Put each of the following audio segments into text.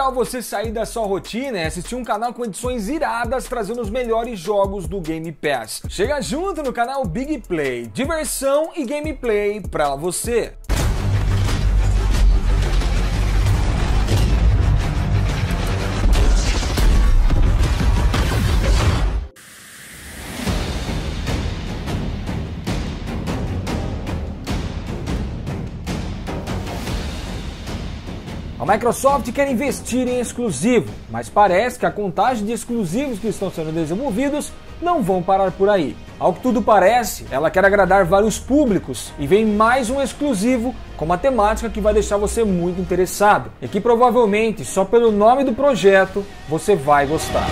tal você sair da sua rotina e assistir um canal com edições iradas trazendo os melhores jogos do Game Pass? Chega junto no canal Big Play, diversão e gameplay pra você. Microsoft quer investir em exclusivo, mas parece que a contagem de exclusivos que estão sendo desenvolvidos não vão parar por aí. Ao que tudo parece, ela quer agradar vários públicos e vem mais um exclusivo com uma temática que vai deixar você muito interessado e que provavelmente só pelo nome do projeto você vai gostar.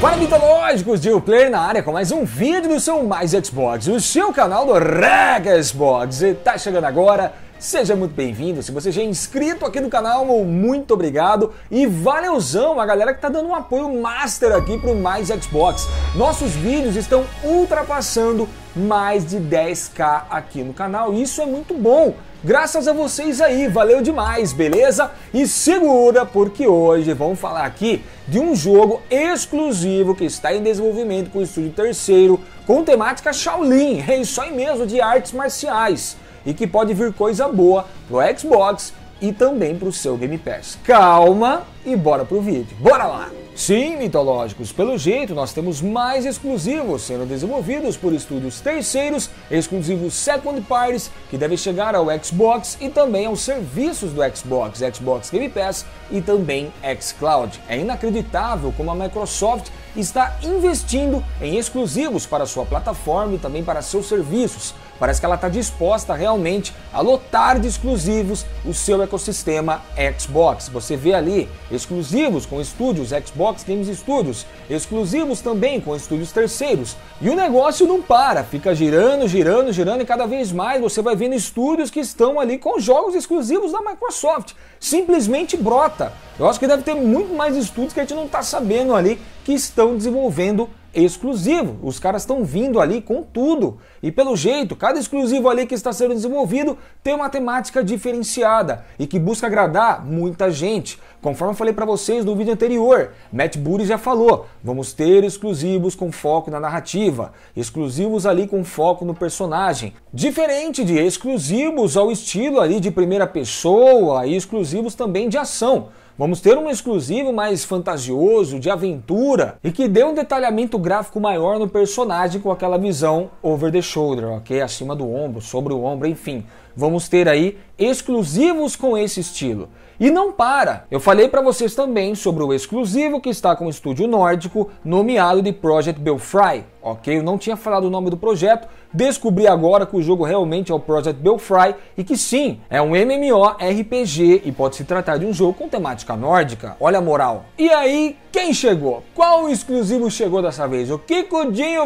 Fala mitológicos de Player na área com mais um vídeo do seu Mais Xbox, o seu canal do Rega Xbox. E tá chegando agora Seja muito bem-vindo. Se você já é inscrito aqui no canal, muito obrigado. E valeuzão a galera que está dando um apoio master aqui para o Mais Xbox. Nossos vídeos estão ultrapassando mais de 10k aqui no canal. Isso é muito bom. Graças a vocês aí, valeu demais, beleza? E segura, porque hoje vamos falar aqui de um jogo exclusivo que está em desenvolvimento com o estúdio terceiro, com temática Shaolin, é isso aí mesmo, de artes marciais e que pode vir coisa boa pro Xbox e também pro seu Game Pass. Calma e bora pro vídeo. Bora lá! Sim, mitológicos, pelo jeito nós temos mais exclusivos sendo desenvolvidos por estúdios terceiros, exclusivos second parties, que devem chegar ao Xbox e também aos serviços do Xbox, Xbox Game Pass e também xCloud. É inacreditável como a Microsoft está investindo em exclusivos para sua plataforma e também para seus serviços. Parece que ela está disposta realmente a lotar de exclusivos o seu ecossistema Xbox. Você vê ali exclusivos com estúdios Xbox Games Studios, exclusivos também com estúdios terceiros. E o negócio não para, fica girando, girando, girando e cada vez mais você vai vendo estúdios que estão ali com jogos exclusivos da Microsoft. Simplesmente brota. Eu acho que deve ter muito mais estúdios que a gente não está sabendo ali que estão desenvolvendo exclusivo. Os caras estão vindo ali com tudo. E pelo jeito, cada exclusivo ali que está sendo desenvolvido tem uma temática diferenciada e que busca agradar muita gente. Conforme eu falei para vocês no vídeo anterior, Matt Booty já falou, vamos ter exclusivos com foco na narrativa, exclusivos ali com foco no personagem, diferente de exclusivos ao estilo ali de primeira pessoa e exclusivos também de ação. Vamos ter um exclusivo mais fantasioso, de aventura e que dê um detalhamento gráfico maior no personagem com aquela visão over the shoulder, ok? Acima do ombro, sobre o ombro, enfim. Vamos ter aí exclusivos com esse estilo. E não para! Eu falei para vocês também sobre o exclusivo que está com o estúdio nórdico, nomeado de Project Belfry, ok? Eu não tinha falado o nome do projeto, descobri agora que o jogo realmente é o Project Belfry e que sim, é um MMORPG e pode se tratar de um jogo com temática nórdica. Olha a moral. E aí, quem chegou? Qual exclusivo chegou dessa vez? O que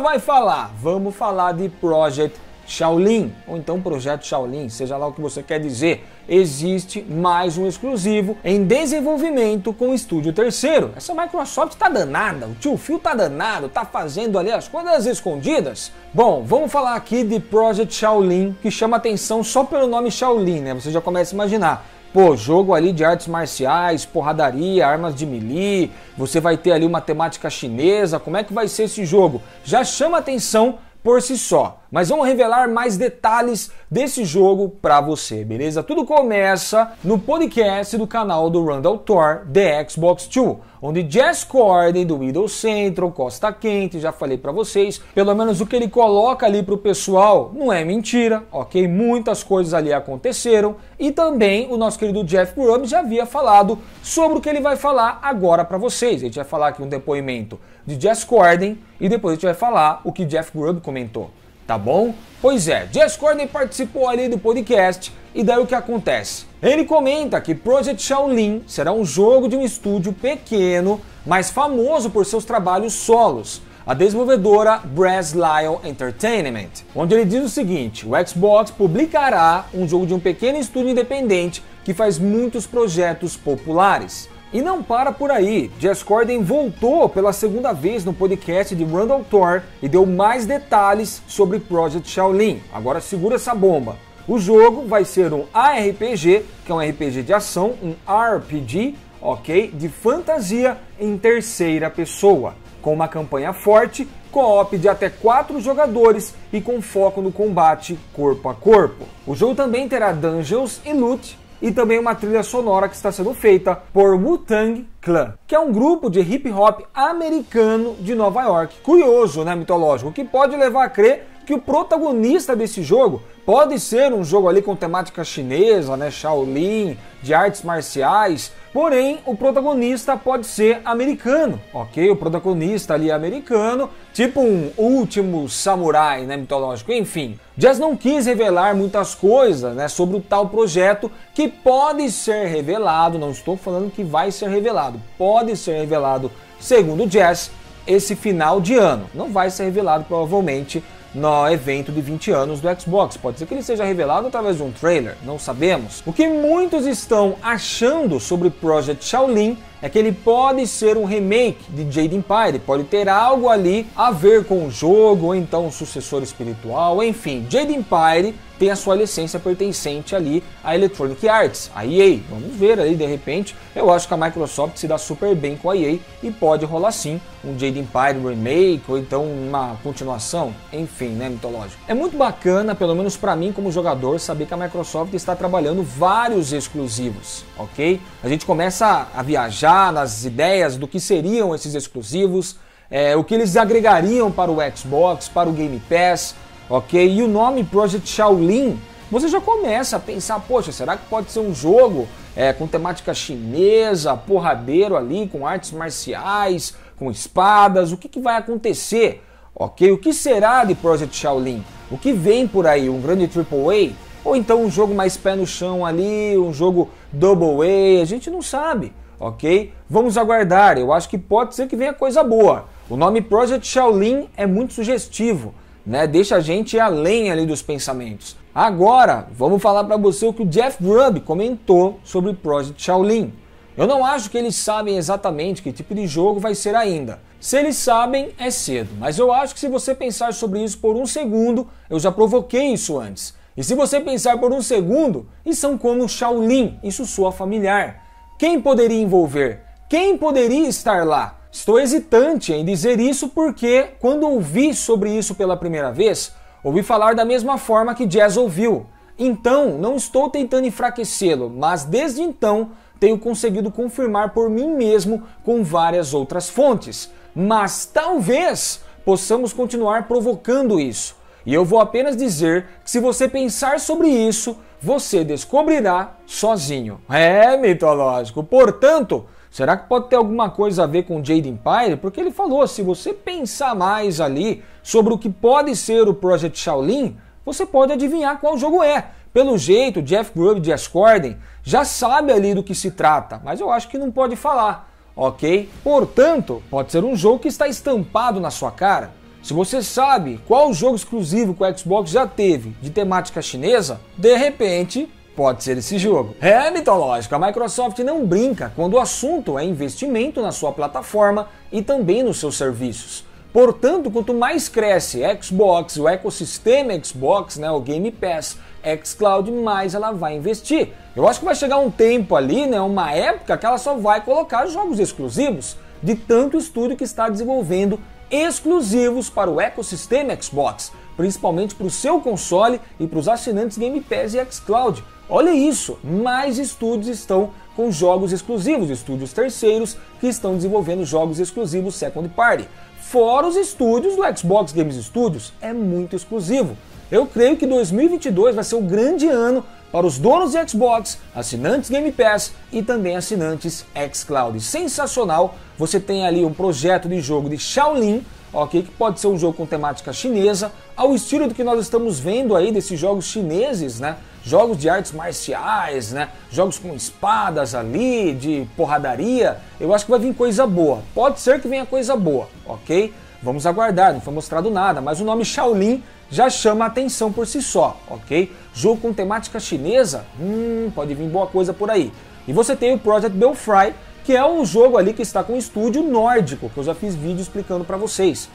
vai falar? Vamos falar de Project Shaolin, ou então Projeto Shaolin, seja lá o que você quer dizer, existe mais um exclusivo em desenvolvimento com o estúdio terceiro. Essa Microsoft tá danada, o tio Phil tá danado, tá fazendo ali as coisas escondidas. Bom, vamos falar aqui de Project Shaolin, que chama atenção só pelo nome Shaolin, né? Você já começa a imaginar. Pô, jogo ali de artes marciais, porradaria, armas de melee, você vai ter ali uma temática chinesa, como é que vai ser esse jogo? Já chama atenção por si só. Mas vamos revelar mais detalhes desse jogo para você, beleza? Tudo começa no podcast do canal do Randall Thor, The Xbox 2, onde Jess Corden do Windows Central, Costa Quente, já falei para vocês, pelo menos o que ele coloca ali pro pessoal não é mentira, ok? Muitas coisas ali aconteceram e também o nosso querido Jeff Grubb já havia falado sobre o que ele vai falar agora para vocês. A gente vai falar aqui um depoimento de Jess Corden e depois a gente vai falar o que Jeff Grubb comentou, tá bom? Pois é, Jess Corden participou ali do podcast e daí o que acontece? Ele comenta que Project Shaolin será um jogo de um estúdio pequeno, mas famoso por seus trabalhos solos, a desenvolvedora Brass Lion Entertainment, onde ele diz o seguinte: o Xbox publicará um jogo de um pequeno estúdio independente que faz muitos projetos populares. E não para por aí. Jess Corden voltou pela segunda vez no podcast de Randall Thor e deu mais detalhes sobre Project Shaolin. Agora segura essa bomba. O jogo vai ser um ARPG, que é um RPG de ação, um RPG, ok? De fantasia em terceira pessoa, com uma campanha forte, co-op de até 4 jogadores e com foco no combate corpo a corpo. O jogo também terá dungeons e loot e também uma trilha sonora que está sendo feita por Wu-Tang Clan, que é um grupo de hip hop americano de Nova York. Curioso, né, mitológico, que pode levar a crer que o protagonista desse jogo pode ser um jogo ali com temática chinesa, né, Shaolin, de artes marciais, porém o protagonista pode ser americano, ok? O protagonista ali é americano, tipo um último samurai, né, mitológico, enfim. Jazz não quis revelar muitas coisas, né, sobre o tal projeto que pode ser revelado, não estou falando que vai ser revelado, pode ser revelado, segundo Jazz, esse final de ano. Não vai ser revelado provavelmente no evento de 20 anos do Xbox. Pode ser que ele seja revelado através de um trailer, não sabemos. O que muitos estão achando sobre Project Shaolin é que ele pode ser um remake de Jade Empire, pode ter algo ali a ver com o jogo, ou então um sucessor espiritual, enfim. Jade Empire tem a sua licença pertencente ali à Electronic Arts, a EA. Vamos ver aí de repente. Eu acho que a Microsoft se dá super bem com a EA e pode rolar sim um Jade Empire remake ou então uma continuação, enfim, né, mitológico. É muito bacana, pelo menos para mim como jogador, saber que a Microsoft está trabalhando vários exclusivos, ok? A gente começa a viajar nas ideias do que seriam esses exclusivos, é, o que eles agregariam para o Xbox, para o Game Pass, ok? E o nome Project Shaolin, você já começa a pensar, poxa, será que pode ser um jogo é, com temática chinesa, porradeiro ali, com artes marciais, com espadas? O que, que vai acontecer? Ok? O que será de Project Shaolin? O que vem por aí? Um grande AAA? Ou então um jogo mais pé no chão ali, um jogo Double A? A gente não sabe, ok? Vamos aguardar, eu acho que pode ser que venha coisa boa. O nome Project Shaolin é muito sugestivo né? Deixa a gente além ali dos pensamentos. Agora, vamos falar para você o que o Jeff Grubb comentou sobre Project Shaolin. Eu não acho que eles sabem exatamente que tipo de jogo vai ser ainda. Se eles sabem, é cedo, mas eu acho que se você pensar sobre isso por um segundo, eu já provoquei isso antes. E se você pensar por um segundo, e são como Shaolin, isso soa familiar. Quem poderia envolver? Quem poderia estar lá? Estou hesitante em dizer isso porque, quando ouvi sobre isso pela primeira vez, ouvi falar da mesma forma que Jazz ouviu. Então, não estou tentando enfraquecê-lo, mas desde então tenho conseguido confirmar por mim mesmo com várias outras fontes. Mas talvez possamos continuar provocando isso. E eu vou apenas dizer que se você pensar sobre isso, você descobrirá sozinho. É mitológico. Portanto, Será que pode ter alguma coisa a ver com Jade Empire? Porque ele falou, se você pensar mais ali sobre o que pode ser o Project Shaolin, você pode adivinhar qual jogo é. Pelo jeito, Jeff Grubb de Ascorden já sabe ali do que se trata, mas eu acho que não pode falar, ok? Portanto, pode ser um jogo que está estampado na sua cara. Se você sabe qual jogo exclusivo que o Xbox já teve de temática chinesa, de repente Pode ser esse jogo. É mitológico, a Microsoft não brinca quando o assunto é investimento na sua plataforma e também nos seus serviços. Portanto, quanto mais cresce Xbox, o ecossistema Xbox, né, o Game Pass, xCloud, mais ela vai investir. Eu acho que vai chegar um tempo ali, né, uma época que ela só vai colocar jogos exclusivos de tanto estúdio que está desenvolvendo exclusivos para o ecossistema Xbox, principalmente para o seu console e para os assinantes Game Pass e xCloud. Olha isso, mais estúdios estão com jogos exclusivos, estúdios terceiros que estão desenvolvendo jogos exclusivos second party. Fora os estúdios do Xbox Games Studios, é muito exclusivo. Eu creio que 2022 vai ser o grande ano para os donos de Xbox, assinantes Game Pass e também assinantes xCloud. Sensacional! Você tem ali um projeto de jogo de Shaolin, ok? Que pode ser um jogo com temática chinesa, ao estilo do que nós estamos vendo aí desses jogos chineses, né? jogos de artes marciais, né? Jogos com espadas ali, de porradaria. Eu acho que vai vir coisa boa. Pode ser que venha coisa boa, ok? Vamos aguardar, não foi mostrado nada, mas o nome Shaolin já chama a atenção por si só, ok? Jogo com temática chinesa, hum, pode vir boa coisa por aí. E você tem o Project Belfry, que é um jogo ali que está com um estúdio nórdico, que eu já fiz vídeo explicando para vocês.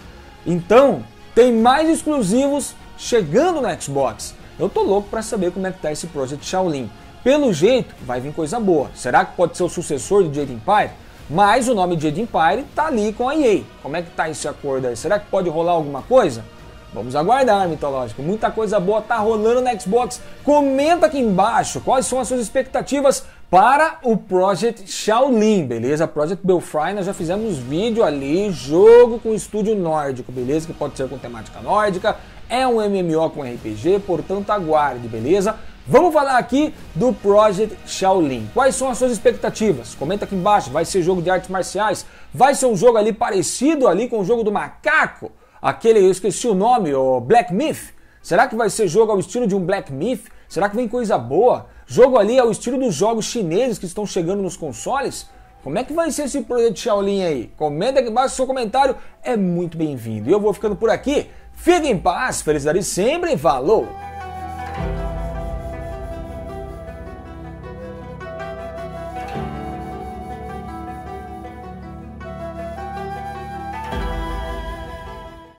Então, tem mais exclusivos chegando no Xbox. Eu tô louco para saber como é que tá esse Project Shaolin. Pelo jeito, vai vir coisa boa. Será que pode ser o sucessor do Jade Empire? Mas o nome Jade Empire tá ali com a EA. Como é que tá esse acordo aí? Será que pode rolar alguma coisa? Vamos aguardar, mitológico. Muita coisa boa tá rolando no Xbox. Comenta aqui embaixo quais são as suas expectativas para o Project Shaolin, beleza? Project Belfry, nós já fizemos vídeo ali, jogo com estúdio nórdico, beleza? Que pode ser com temática nórdica, é um MMO com RPG, portanto aguarde, beleza? Vamos falar aqui do Project Shaolin. Quais são as suas expectativas? Comenta aqui embaixo. Vai ser jogo de artes marciais? Vai ser um jogo ali parecido ali com o jogo do macaco? Aquele, eu esqueci o nome, o Black Myth? Será que vai ser jogo ao estilo de um Black Myth? Será que vem coisa boa? Jogo ali ao estilo dos jogos chineses que estão chegando nos consoles? Como é que vai ser esse projeto Shaolin aí? Comenta aqui embaixo, seu comentário é muito bem-vindo. E eu vou ficando por aqui. Fique em paz, felicidade sempre, falou!